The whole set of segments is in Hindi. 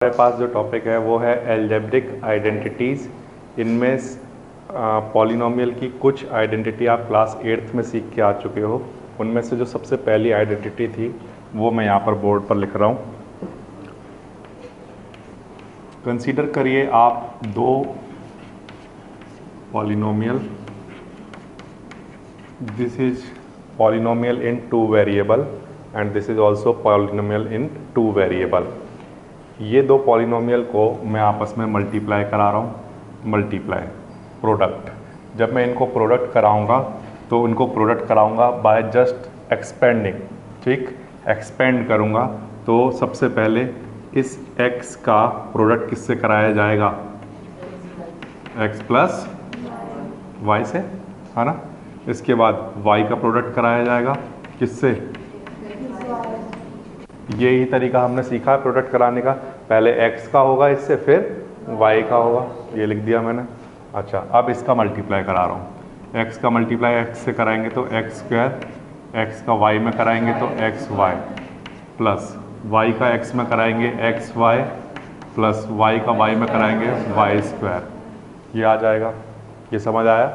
हमारे पास जो टॉपिक है, वो है एल्जेब्रिक आइडेंटिटीज़ इनमें पॉलिनोमियल की कुछ आइडेंटिटी आप क्लास एट्थ में सीख के आ चुके हो। उनमें से जो सबसे पहली आइडेंटिटी थी, वो मैं यहाँ पर बोर्ड पर लिख रहा हूँ। कंसीडर करिए आप दो polynomial this is polynomial in two variable and this is also polynomial in two variable ये दो पॉलिनोमियल को मैं आपस में मल्टीप्लाई करा रहा हूँ। मल्टीप्लाई प्रोडक्ट जब मैं इनको प्रोडक्ट कराऊँगा तो इनको प्रोडक्ट कराऊँगा बाय जस्ट एक्सपेंडिंग ठीक? एक्सपेंड करूँगा तो सबसे पहले इस x का प्रोडक्ट किससे कराया जाएगा? x प्लस वाई से, है ना? इसके बाद y का प्रोडक्ट कराया जाएगा किससे? यही तरीका हमने सीखा है प्रोडक्ट कराने का। पहले x का होगा इससे, फिर y का होगा। ये लिख दिया मैंने। अच्छा अब इसका मल्टीप्लाई करा रहा हूँ। X का मल्टीप्लाई x से कराएँगे तो एक्स स्क्वायर एक्स का वाई में कराएँगे तो एक्स वाई प्लस वाई का एक्स में कराएँगे एक्स वाई प्लस वाई का वाई में कराएँगे वाई स्क्वायर ये आ जाएगा। ये समझ आया?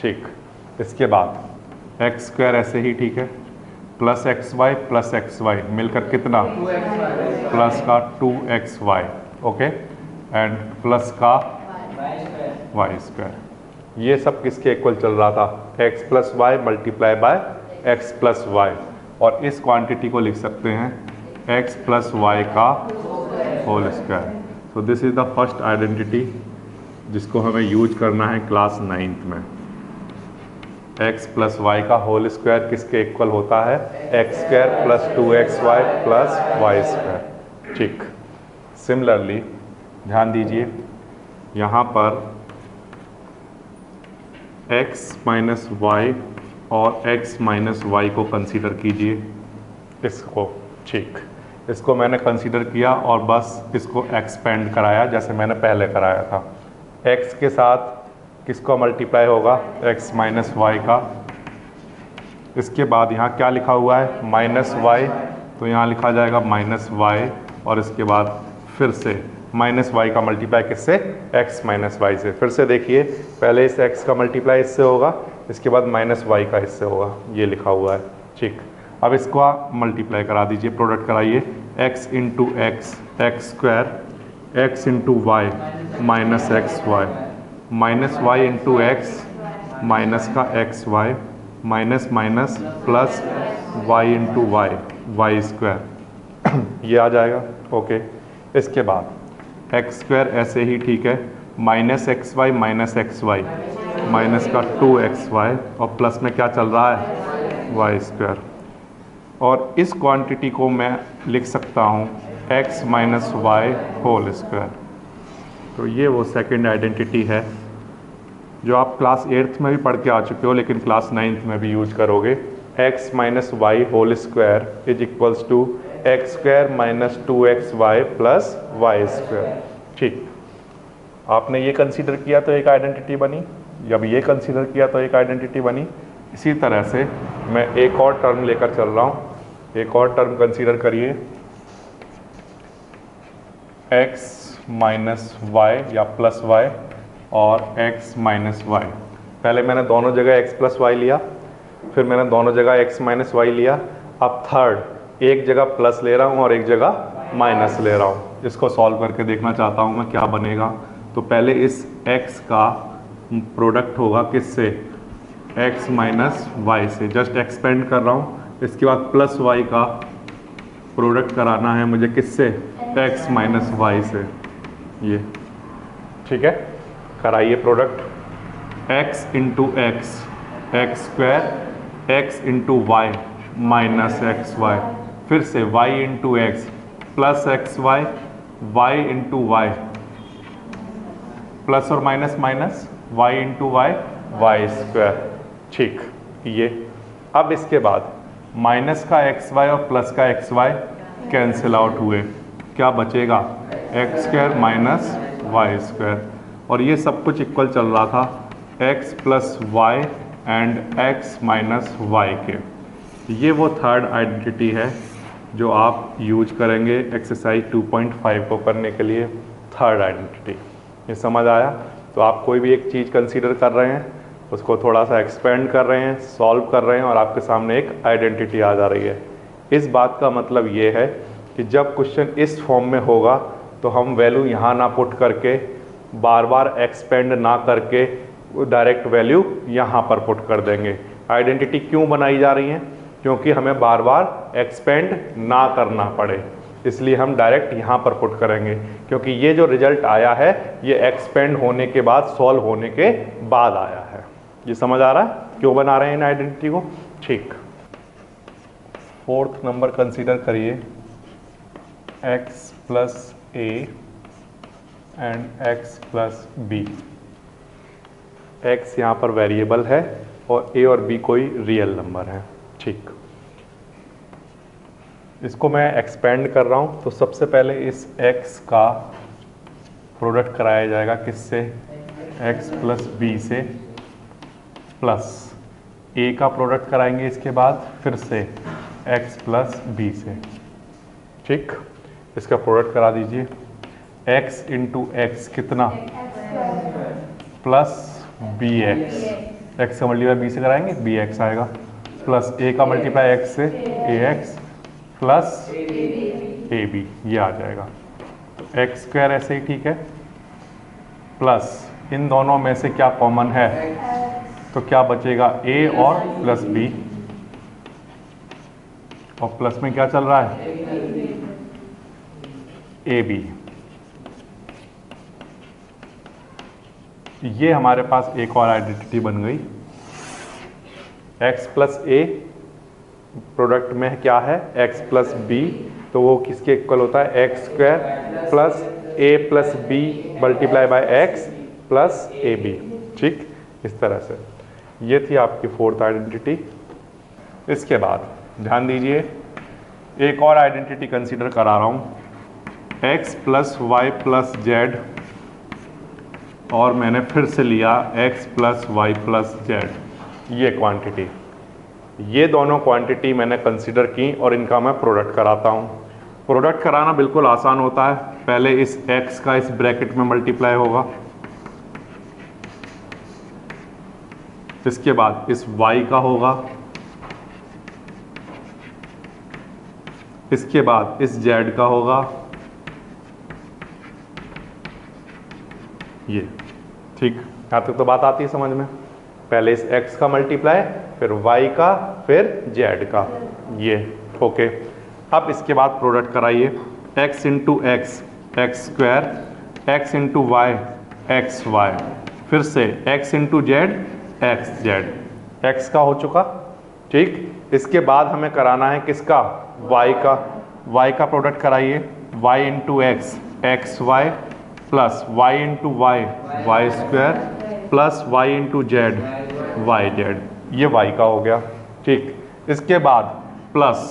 ठीक। इसके बाद एक्स स्क्वायर ऐसे ही ठीक है। Plus x y, plus x y, मिलकर कितना? प्लस का two x y, okay? And plus का वाई स्क्वायर। ये सब किसके इक्वल चल रहा था? X plus y multiply by x plus y और इस क्वांटिटी को लिख सकते हैं एक्स प्लस वाई का whole square so this is the first identity जिसको हमें यूज़ करना है क्लास नाइन्थ में। एक्स प्लस वाई का होल स्क्वायर किसके इक्वल होता है? X square plus two x y plus y square ठीक। सिमिलरली ध्यान दीजिए, यहाँ पर x माइनस वाई और x माइनस वाई को कंसीडर कीजिए। इसको, ठीक। इसको मैंने कंसीडर किया और बस इसको एक्सपेंड कराया जैसे मैंने पहले कराया था। x के साथ किसका मल्टीप्लाई होगा? X माइनस वाई का। इसके बाद यहाँ क्या लिखा हुआ है? माइनस वाई तो यहाँ लिखा जाएगा माइनस वाई और इसके बाद फिर से माइनस वाई का मल्टीप्लाई किससे? X माइनस वाई से। फिर से देखिए, पहले इस x का मल्टीप्लाई इससे होगा, इसके बाद माइनस वाई का इससे होगा। ये लिखा हुआ है। ठीक। अब इसको मल्टीप्लाई करा दीजिए प्रोडक्ट कराइए। X into x x square x into y minus x y minus y into x minus का x y minus minus plus y into y y square ये आ जाएगा ओके इसके बाद एक्स स्क्वायर ऐसे ही ठीक है minus x y minus x y minus का टू एक्स वाई और प्लस में क्या चल रहा है? वाई स्क्वायर और इस क्वांटिटी को मैं लिख सकता हूँ x minus y whole square तो ये वो सेकंड आइडेंटिटी है। जो आप क्लास एट्थ में भी पढ़ के आ चुके हो, लेकिन क्लास नाइन्थ में भी यूज़ करोगे, x minus y whole square is equals to x square minus two x y plus y square ठीक। आपने ये कंसीडर किया तो एक आइडेंटिटी बनी। जब ये कंसीडर किया तो एक आइडेंटिटी बनी। इसी तरह से मैं एक और टर्म लेकर चल रहा हूँ। एक और टर्म कंसीडर करिए। x माइनस वाई या प्लस वाई और x माइनस वाई पहले मैंने दोनों जगह x प्लस वाई लिया, फिर मैंने दोनों जगह x माइनस वाई लिया। अब थर्ड एक जगह प्लस ले रहा हूँ और एक जगह माइनस ले रहा हूँ। इसको सॉल्व करके देखना चाहता हूँ मैं क्या बनेगा। तो पहले इस x का प्रोडक्ट होगा किससे? x माइनस वाई से। जस्ट एक्सपेंड कर रहा हूँ। इसके बाद प्लस वाई का प्रोडक्ट कराना है मुझे किससे? x माइनस वाई से। ये। ठीक है? कराइए product x into x x square x into y minus x y फिर से y into x plus x y y into y plus और minus minus y into y y square ठीक, ये। अब इसके बाद माइनस का एक्स वाई और प्लस का एक्स वाई कैंसिल आउट हुए। क्या बचेगा? X square minus y square और ये सब कुछ इक्वल चल रहा था x plus y and x minus y के। ये वो थर्ड आइडेंटिटी है जो आप यूज़ करेंगे एक्सरसाइज 2.5 को करने के लिए थर्ड आइडेंटिटी ये समझ आया? तो आप कोई भी एक चीज़ कंसीडर कर रहे हैं, उसको थोड़ा सा एक्सपेंड कर रहे हैं सॉल्व कर रहे हैं और आपके सामने एक आइडेंटिटी आ जा रही है। इस बात का मतलब ये है कि जब क्वेश्चन इस फॉर्म में होगा तो हम वैल्यू यहाँ ना पुट करके बार बार एक्सपेंड ना करके डायरेक्ट वैल्यू यहाँ पर पुट कर देंगे। आइडेंटिटी क्यों बनाई जा रही है? क्योंकि हमें बार बार एक्सपेंड ना करना पड़े। इसलिए हम डायरेक्ट यहाँ पर पुट करेंगे। क्योंकि ये जो रिज़ल्ट आया है, ये एक्सपेंड होने के बाद सॉल्व होने के बाद आया है। ये समझ आ रहा है? क्यों बना रहे हैं इन आइडेंटिटी को? ठीक। फोर्थ नंबर कंसीडर करिए। X plus a and x plus b x यहाँ पर वेरिएबल है और a और b कोई रियल नंबर है। ठीक। इसको मैं एक्सपेंड कर रहा हूँ तो सबसे पहले इस x का प्रोडक्ट कराया जाएगा किससे? x प्लस बी से प्लस ए का प्रोडक्ट कराएँगे इसके बाद, फिर से x प्लस बी से। ठीक। इसका प्रोडक्ट करा दीजिए। X इंटू एक्स कितना? प्लस बी एक्स एक्स का मल्टीप्लाई बी से कराएँगे बी एक्स आएगा। प्लस ए का मल्टीप्लाई एक्स से a x plus a b ये आ जाएगा। तो एक्स स्क्वायर ऐसे ही ठीक है। प्लस इन दोनों में से क्या कॉमन है? तो क्या बचेगा? ए और प्लस बी और प्लस में क्या चल रहा है? ए बी ये हमारे पास एक और आइडेंटिटी बन गई। X प्लस ए प्रोडक्ट में क्या है? X प्लस बी तो वो किसके इक्वल होता है? X square plus a plus b multiply by x plus a b ठीक? इस तरह से। ये थी आपकी फोर्थ आइडेंटिटी इसके बाद, ध्यान दीजिए, एक और आइडेंटिटी कंसीडर करा रहा हूँ। X plus y plus z और मैंने फिर से लिया x plus y plus z ये क्वांटिटी ये दोनों क्वांटिटी मैंने कंसिडर की और इनका मैं प्रोडक्ट कराता हूँ। प्रोडक्ट कराना बिल्कुल आसान होता है। पहले इस x का इस ब्रैकेट में मल्टीप्लाई होगा। इसके बाद इस y का होगा। इसके बाद इस z का होगा। ये। ठीक। यहाँ तक तो बात आती है समझ में। पहले इस x का मल्टीप्लाई फिर y का, फिर z का। ये ओके अब इसके बाद प्रोडक्ट कराइए। x into x x square x into y x y फिर से x into z x z x का हो चुका। ठीक। इसके बाद हमें कराना है किसका? y का। y का प्रोडक्ट कराइए। y into x x y plus y into y y square plus y into z y z ये y का हो गया। ठीक। इसके बाद plus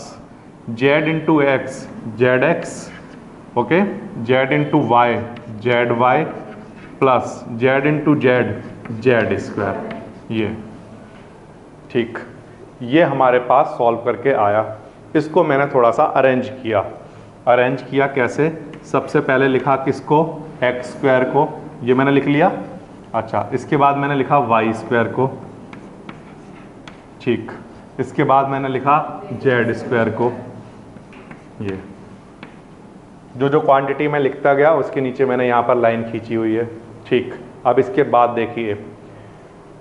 z into x z x okay? Z into y z y plus z into z z square ये। ठीक। ये हमारे पास सॉल्व करके आया। इसको मैंने थोड़ा सा अरेंज किया। अरेंज किया कैसे? सबसे पहले लिखा किसको? एक्स स्क्वायर को। ये मैंने लिख लिया। अच्छा इसके बाद मैंने लिखा वाई स्क्वायर को। ठीक। इसके बाद मैंने लिखा जेड स्क्वायर को। ये। जो जो क्वांटिटी मैं लिखता गया, उसके नीचे मैंने यहाँ पर लाइन खींची हुई है। ठीक। अब इसके बाद देखिए।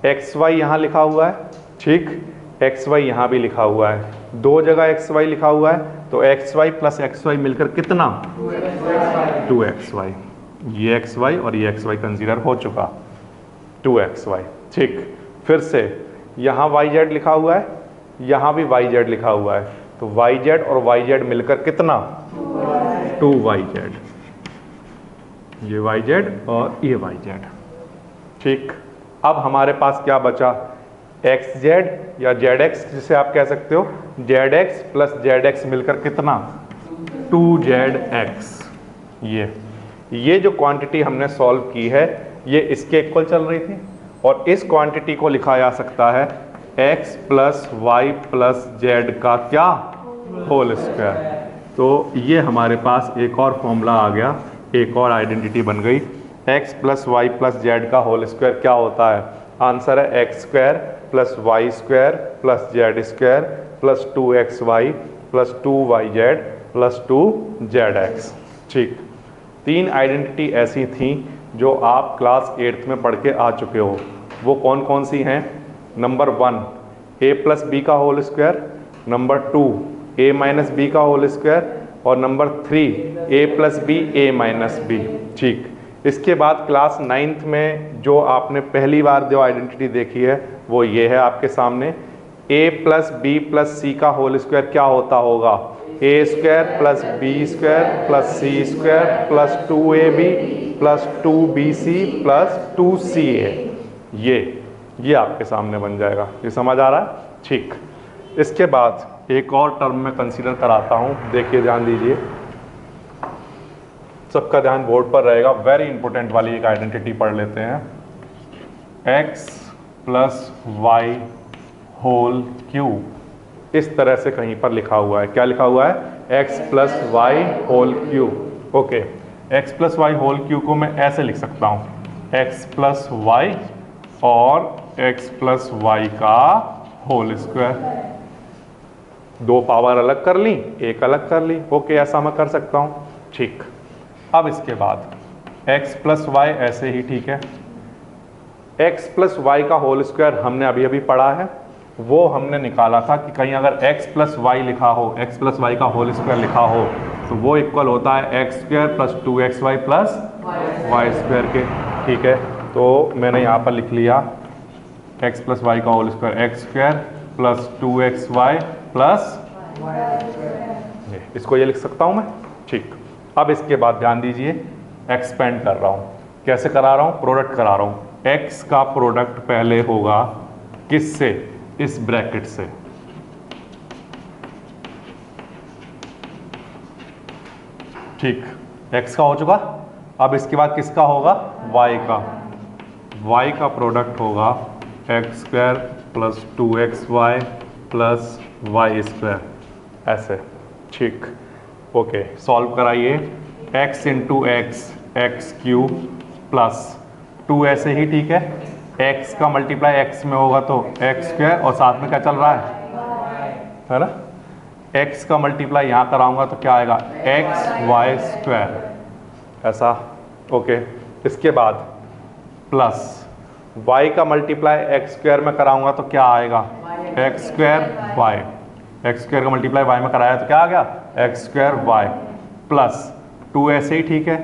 एक्स वाई यहाँ लिखा हुआ है। ठीक। एक्स वाई यहाँ भी लिखा हुआ है। दो जगह एक्स वाई लिखा हुआ है। तो x y plus x y मिलकर कितना? टू एक्स वाई ये एक्स वाई और ये एक्स वाई कंसिडर हो चुका। टू एक्स वाई ठीक। फिर से, यहाँ वाई जेड लिखा हुआ है, यहाँ भी वाई जेड लिखा हुआ है। तो वाई जेड और वाई जेड मिलकर कितना? टू वाई जेड ये वाई जेड और ये वाई जेड ठीक। अब हमारे पास क्या बचा? एक्स जेड या जेड एक्स जिसे आप कह सकते हो z x plus z x मिलकर कितना? टू जेड एक्स ये ये जो क्वांटिटी हमने सॉल्व की है, ये इसके इक्वल चल रही थी, और इस क्वांटिटी को लिखा जा सकता है x plus y plus z का क्या? होल स्क्वायर तो ये हमारे पास एक और फॉर्मूला आ गया, एक और आइडेंटिटी बन गई। X plus y plus z का होल स्क्वायर क्या होता है? आंसर है x square plus y square plus z square plus two x y plus two y z plus two z x ठीक। तीन आइडेंटिटी ऐसी थी जो आप क्लास एट्थ में पढ़ के आ चुके हो। वो कौन कौन सी हैं? Number one a plus b का whole square number two a minus b का होल स्क्वायर और number three a plus b a minus b ठीक। इसके बाद क्लास नाइन्थ में जो आपने पहली बार जो आइडेंटिटी देखी है, वो ये है आपके सामने। A plus b plus c का होल स्क्वायर क्या होता होगा? A square plus b square plus c square plus two a b plus two b c plus two c a ये ये आपके सामने बन जाएगा। ये समझ आ रहा है? ठीक। इसके बाद एक और टर्म में कंसीडर कराता हूँ। देखिए, ध्यान दीजिए। सबका ध्यान बोर्ड पर रहेगा। वेरी इंपॉर्टेंट वाली एक आइडेंटिटी पढ़ लेते हैं। X plus y whole cube इस तरह से कहीं पर लिखा हुआ है। क्या लिखा हुआ है? X plus y whole cube okay x plus y whole cube को मैं ऐसे लिख सकता हूँ। X प्लस वाई और x प्लस वाई का होल स्क्वायर दो पावर अलग कर ली, एक अलग कर ली। ओके ऐसा मैं कर सकता हूँ। ठीक। अब इसके बाद, x प्लस वाई ऐसे ही, ठीक है? x प्लस वाई का होल स्क्वायर हमने अभी अभी पढ़ा है। वो हमने निकाला था कि कहीं अगर x प्लस वाई लिखा हो, x प्लस वाई का होल स्क्वायर लिखा हो तो वो इक्वल होता है x square plus two x y plus y square के, ठीक है? तो मैंने यहाँ पर लिख लिया, x प्लस वाई का whole square x square plus two x y plus इसको ये लिख सकता हूँ मैं? ठीक। अब इसके बाद ध्यान दीजिए एक्सपेंड कर रहा हूँ। कैसे करा रहा हूँ? प्रोडक्ट करा रहा हूँ। एक्स का प्रोडक्ट पहले होगा किससे? इस ब्रैकेट से। ठीक एक्स का हो चुका। अब इसके बाद किसका होगा? वाई का। वाई का प्रोडक्ट होगा x square plus two x y plus y square ऐसे। ठीक। ओके सॉल्व कराइए x into x x cube plus two ऐसे ही ठीक है? X का मल्टीप्लाई x में होगा तो एक्स स्क्वायर और साथ में क्या चल रहा है? है ना? X का मल्टीप्लाई यहाँ कराऊँगा तो क्या आएगा? एक्स वाई स्क्वायर ऐसा? ओके इसके बाद प्लस y का मल्टीप्लाई एक्स स्क्वायर में कराऊँगा तो क्या आएगा? X square y x square का मल्टीप्लाई वाई में कराया तो क्या आ गया? X square y plus two ऐसे ही ठीक है।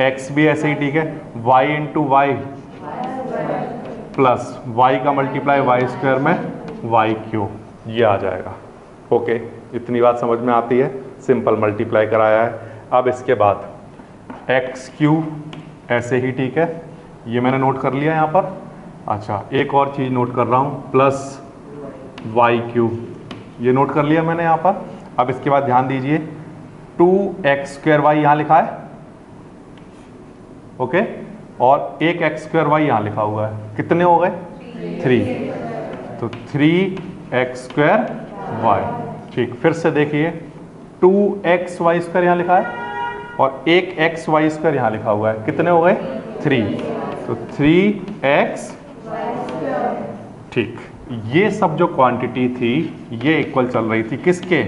एक्स भी ऐसे ही ठीक है। Y into y plus y का मल्टीप्लाई वाई स्क्वायर में वाई क्यू ये आ जाएगा। ओके इतनी बात समझ में आती है। सिंपल मल्टीप्लाई कराया है। अब इसके बाद एक्स क्यू ऐसे ही ठीक है। ये मैंने नोट कर लिया यहाँ पर। अच्छा एक और चीज़ नोट कर रहा हूँ। प्लस वाई क्यू ये नोट कर लिया मैंने यहाँ पर। अब इसके बाद ध्यान दीजिए टू एक्स स्क्वायर वाई यहाँ लिखा है। ओके और एक एक्स स्क्वायर वाई यहाँ लिखा हुआ है। कितने हो गए? थ्री तो थ्री एक्स स्क्वायर वाई ठीक, फिर से देखिए। टू एक्स वाई स्क्वायर यहाँ लिखा है और एक एक्स वाई स्क्वायर यहाँ लिखा हुआ है। कितने हो गए? थ्री तो थ्री एक्स ठीक। ये सब जो क्वांटिटी थी, ये इक्वल चल रही थी किसके?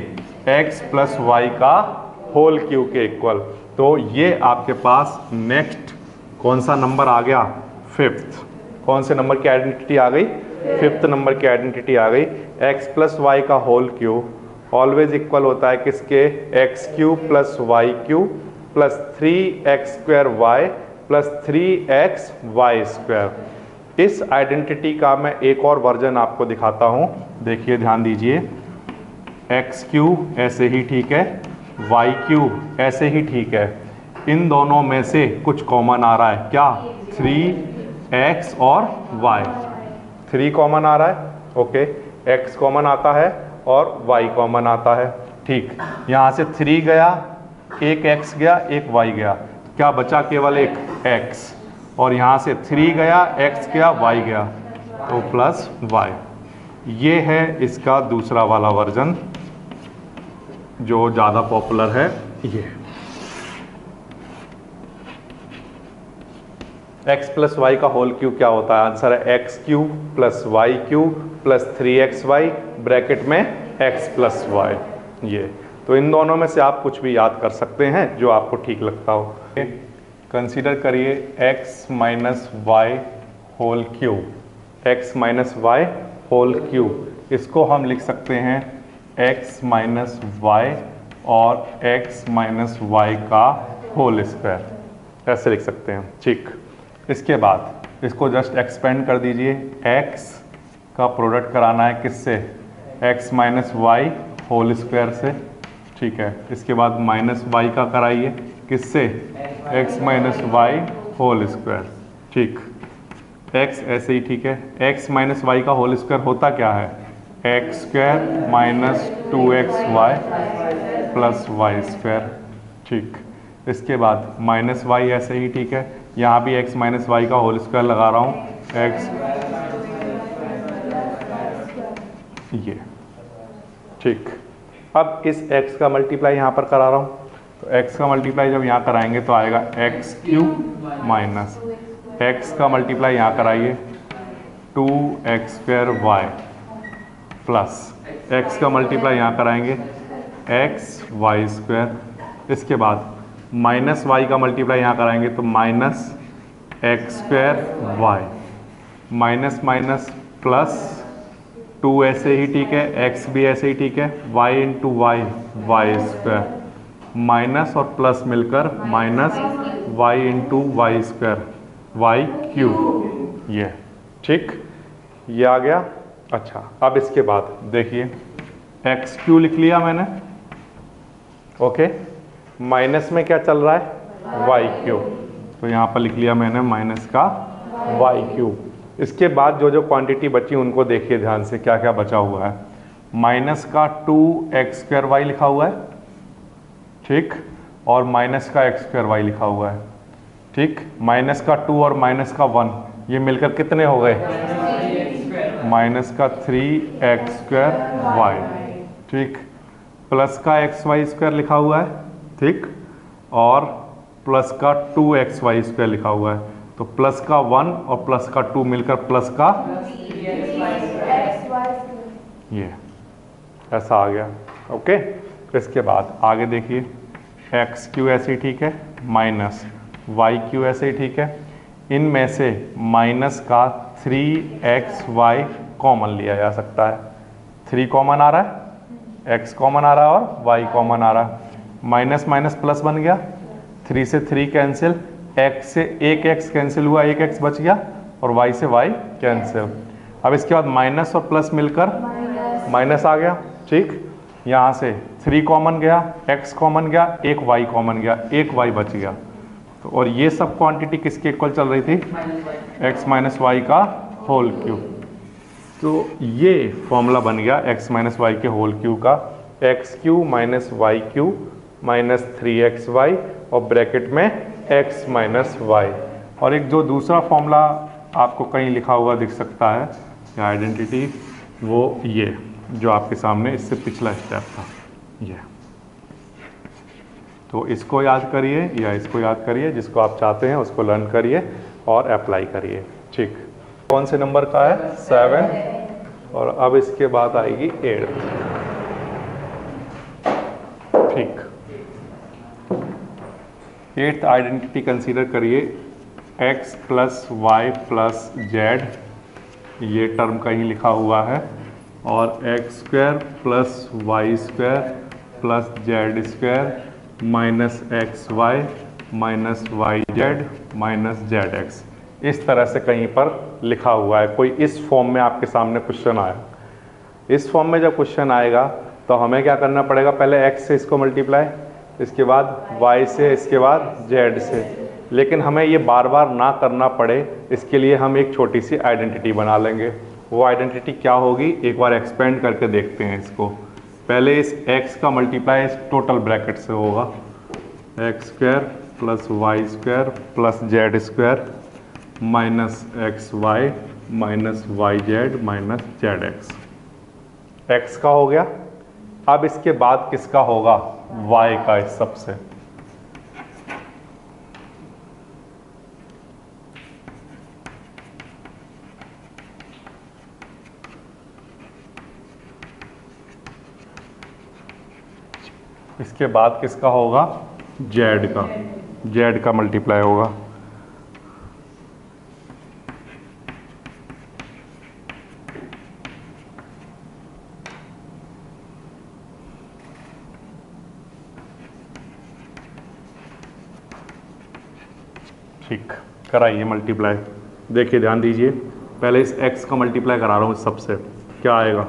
X प्लस वाई का होल क्यू के इक्वल तो ये आपके पास नेक्स्ट कौन सा नंबर आ गया? फिफ्थ कौन से नंबर की आइडेंटिटी आ गई? फिफ्थ नंबर की आइडेंटिटी आ गई. X प्लस वाई का होल क्यू ऑलवेज इक्वल होता है किसके? X cube plus y cube plus three x square y plus three x y square इस आइडेंटिटी का मैं एक और वर्जन आपको दिखाता हूँ। देखिए, ध्यान दीजिए। एक्स क्यू ऐसे ही ठीक है। वाई क्यू ऐसे ही ठीक है। इन दोनों में से कुछ कॉमन आ रहा है। क्या? थ्री एक्स और वाई थ्री कॉमन आ रहा है? ओके एक्स कॉमन आता है और वाई कॉमन आता है। ठीक। यहाँ से थ्री गया, एक एक्स गया, एक वाई गया। क्या बचा केवल एक? एक्स और यहाँ से थ्री गया एक्स गया वाई गया तो प्लस वाई ये है इसका दूसरा वाला वर्जन जो ज़्यादा पॉपुलर है, ये एक्स प्लस वाई का होल क्यूब क्या होता है? आंसर है x cube plus y cube plus three x y bracket में एक्स प्लस वाई ये। तो इन दोनों में से आप कुछ भी याद कर सकते हैं, जो आपको ठीक लगता हो। कंसीडर करिए x minus y whole cube x minus y whole cube इसको हम लिख सकते हैं x माइनस वाई और x माइनस वाई का होल स्क्वायर ऐसे लिख सकते हैं। ठीक। इसके बाद इसको जस्ट एक्सपेंड कर दीजिए। x का प्रोडक्ट कराना है किससे? x minus y whole square से। ठीक है। इसके बाद माइनस वाई का कराइए। किससे? X minus y whole square ठीक। x ऐसे ही ठीक है। x माइनस वाई का होल स्क्वायर होता क्या है? X square minus two x y plus y square ठीक। इसके बाद माइनस वाई ऐसे ही ठीक है। यहाँ भी x माइनस वाई का होल स्क्वायर लगा रहा हूँ। x ये। ठीक। अब इस x का मल्टीप्लाई यहाँ पर करा रहा हूँ। तो x का मल्टीप्लाई जब यहाँ कराएँगे तो आएगा एक्स क्यूब माइनस एक्स का मल्टीप्लाई यहाँ कराइए। Two x square y plus x का मल्टीप्लाई यहाँ कराएँगे। एक्स वाई स्क्वायर इसके बाद माइनस वाई का मल्टीप्लाई यहाँ कराएँगे तो minus x square y minus minus plus two ऐसे ही ठीक है। एक्स भी ऐसे ही ठीक है। Y into y y square minus और प्लस मिलकर minus y into y square, y cube ये, ठीक? ये आ गया? अच्छा अब इसके बाद देखिए, एक्स क्यू लिख लिया मैंने। ओके, माइनस में क्या चल रहा है? वाई क्यू तो यहाँ पर लिख लिया मैंने माइनस का वाई क्यू इसके बाद जो जो क्वांटिटी बची उनको देखिए ध्यान से क्या क्या बचा हुआ है। माइनस का टू एक्स स्क्वायर वाई लिखा हुआ है। ठीक? और माइनस का एक्स स्क्वायर वाई लिखा हुआ है। ठीक? माइनस का टू और माइनस का वन ये मिलकर कितने हो गए? माइनस का थ्री एक्स स्क्वायर वाई ठीक? प्लस का एक्स वाई स्क्वायर लिखा हुआ है। ठीक? और प्लस का टू एक्स वाई स्क्वायर लिखा हुआ है। तो प्लस का वन और प्लस का टू मिलकर प्लस का ये, ऐसा आ गया। ओके इसके बाद आगे देखिए एक्स क्यू ऐसे ही ठीक है माइनस वाई क्यू ऐसे ही ठीक है। इनमें से माइनस का थ्री एक्स वाई कॉमन लिया जा सकता है। थ्री कॉमन आ रहा है एक्स कॉमन आ रहा है और वाई कॉमन आ रहा है। माइनस माइनस प्लस बन गया। थ्री से थ्री कैंसिल एक्स से एक एक्स कैंसिल हुआ एक एक्स बच गया और वाई से वाई कैंसिल अब इसके बाद माइनस और प्लस मिलकर माइनस आ गया ठीक? यहाँ से थ्री कॉमन गया एक्स कॉमन गया, एक वाई कॉमन गया, एक वाई बच गया। तो और ये सब क्वांटिटी किसके इक्वल चल रही थी? एक्स माइनस वाई का होल क्यूब तो ये फॉर्मूला बन गया एक्स माइनस वाई के होल क्यू का। X cube minus y cube minus three x y और ब्रैकेट में एक्स माइनस वाई और एक जो दूसरा फॉर्मूला आपको कहीं लिखा हुआ दिख सकता है आइडेंटिटी वो ये। जो आपके सामने इससे पिछला स्टेप था। ये तो इसको याद करिए या इसको याद करिए, जिसको आप चाहते हैं उसको लर्न करिए और अप्लाई करिए। ठीक। कौन से नंबर का है? सेवन और अब इसके बाद आएगी एट ठीक। एट्थ आइडेंटिटी कंसीडर करिए। X plus y plus z ये टर्म कहीं लिखा हुआ है। और x square plus y square plus z square minus x y minus y z minus z x इस तरह से कहीं पर लिखा हुआ है। कोई इस फॉर्म में आपके सामने क्वेश्चन आया। इस फॉर्म में जब क्वेश्चन आएगा तो हमें क्या करना पड़ेगा? पहले x से इसको मल्टीप्लाई इसके बाद y से, इसके बाद z से। लेकिन हमें ये बार बार ना करना पड़े। इसके लिए हम एक छोटी सी आइडेंटिटी बना लेंगे। वो आइडेंटिटी क्या होगी? एक बार एक्सपेंड करके देखते हैं इसको। पहले इस x का मल्टीप्लाई इस टोटल ब्रैकेट से होगा। X square plus y square plus z square minus x y minus y z minus z x x का हो गया। अब इसके बाद किसका होगा? y का इस सबसे। इसके बाद किसका होगा? जेड का। जेड का मल्टीप्लाई होगा। ठीक, कराइए मल्टीप्लाई देखिए, ध्यान दीजिए। पहले इस x का मल्टीप्लाई करा रहा हूँ सबसे। क्या आएगा?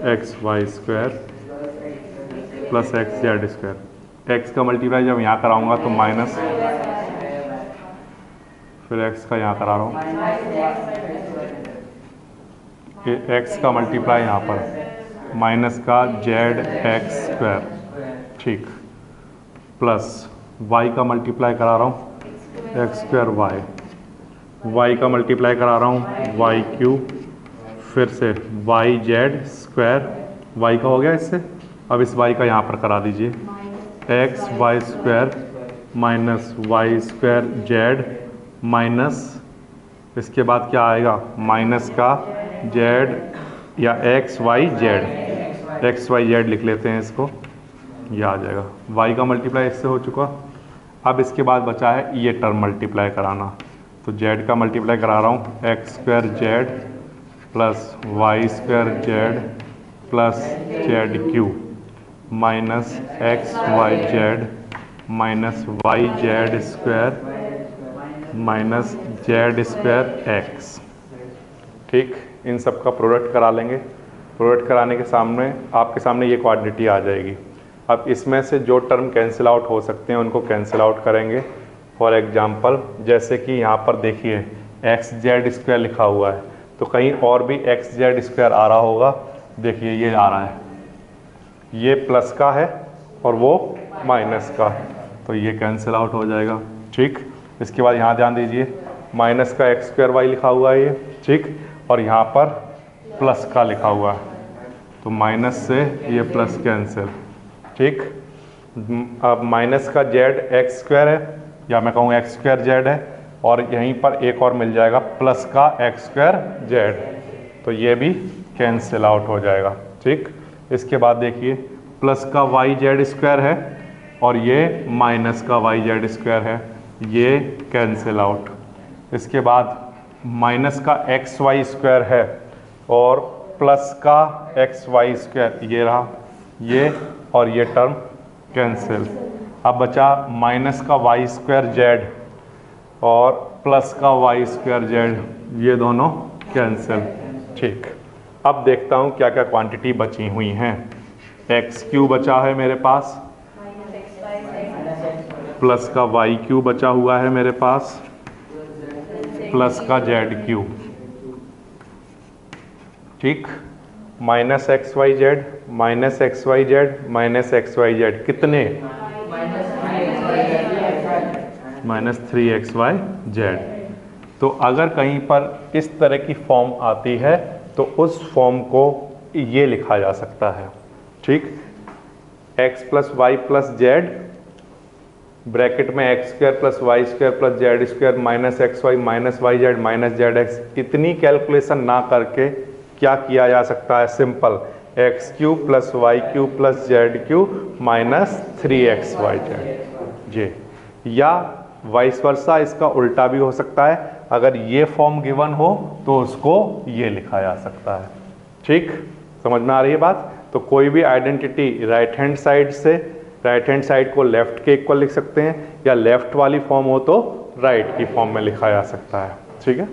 X y square plus x z square x का मल्टीप्लाई जब यहाँ कराऊँगा तो माइनस फिर एक्स का यहाँ करा रहा हूँ। एक्स का मल्टीप्लाई यहाँ पर माइनस का जेड एक्स स्क्वायर ठीक। प्लस वाई का मल्टीप्लाई करा रहा हूँ एक्स स्क्वायर वाई वाई का मल्टीप्लाई करा रहा हूँ वाई क्यू फिर से वाई जेड स्क्वायर वाई का हो गया इससे? अब इस वाई का यहाँ पर करा दीजिए। X y square minus y square z minus इसके बाद क्या आएगा? माइनस का जेड या x y z x y z लिख लेते हैं इसको। ये आ जाएगा। वाई का मल्टीप्लाई इससे हो चुका। अब इसके बाद बचा है ये टर्म मल्टीप्लाई कराना। तो जेड का मल्टीप्लाई करा रहा हूँ। X square z plus y square z plus z cube minus x y z minus y z square minus z square x ठीक? इन सब का प्रोडक्ट करा लेंगे। प्रोडक्ट कराने के सामने, आपके सामने ये क्वांटिटी आ जाएगी। अब इसमें से जो टर्म कैंसिल आउट हो सकते हैं, उनको कैंसिल आउट करेंगे। फॉर एग्जांपल जैसे कि यहाँ पर देखिए एक्स जेड स्क्वायर लिखा हुआ है। तो कहीं और भी एक्स जेड स्क्वायर आ रहा होगा, देखिए ये आ रहा है। ये प्लस का है और वो माइनस का तो ये कैंसिल आउट हो जाएगा। ठीक। इसके बाद यहाँ ध्यान दीजिए माइनस का एक्स स्क्वायर वाई लिखा हुआ है ये। ठीक। और यहाँ पर प्लस का लिखा हुआ है। तो माइनस से ये प्लस कैंसिल ठीक। अब माइनस का जेड एक्स स्क्वायर है, या मैं कहूँ एक्स स्क्वायर जेड है। और यहीं पर एक और मिल जाएगा प्लस का एक्स स्क्वायर जेड। तो ये भी कैंसिल आउट हो जाएगा, ठीक? इसके बाद देखिए, प्लस का वाई जेड स्क्वायर है और ये माइनस का वाई जेड स्क्वायर है, ये कैंसिल आउट इसके बाद माइनस का एक्स वाई स्क्वायर है और प्लस का एक्स वाई स्क्वायर, ये रहा, ये और ये टर्म कैंसिल अब बचा माइनस का वाई स्क्वायर जेड और प्लस का वाई स्क्वायर जेड ये दोनों कैंसिल ठीक. अब देखता हूँ क्या क्या क्वांटिटी बची हुई हैं. एक्स क्यू बचा है मेरे पास? प्लस का वाई क्यू बचा हुआ है मेरे पास? प्लस का जेड क्यू? ठीक. Minus x y z minus x y z minus x y z कितने? Minus three x y z तो अगर कहीं पर इस तरह की फॉर्म आती है तो उस फॉर्म को ये लिखा जा सकता है। ठीक? X plus y plus z bracket में x square plus y square plus z square minus x y minus y z minus z x इतनी कैलकुलेशन ना करके क्या किया जा सकता है? Simple x cube plus y cube plus z cube minus three x y z जी। या वाइस वर्षा इसका उल्टा भी हो सकता है। अगर ये फॉर्म गिवन हो तो उसको ये लिखा जा सकता है। ठीक? समझ में आ रही है बात? तो कोई भी आइडेंटिटी राइट हैंड साइड से राइट हैंड साइड को लेफ़्ट के इक्वल लिख सकते हैं, या लेफ़्ट वाली फॉर्म हो तो राइट right की फॉर्म में लिखा जा सकता है। ठीक है?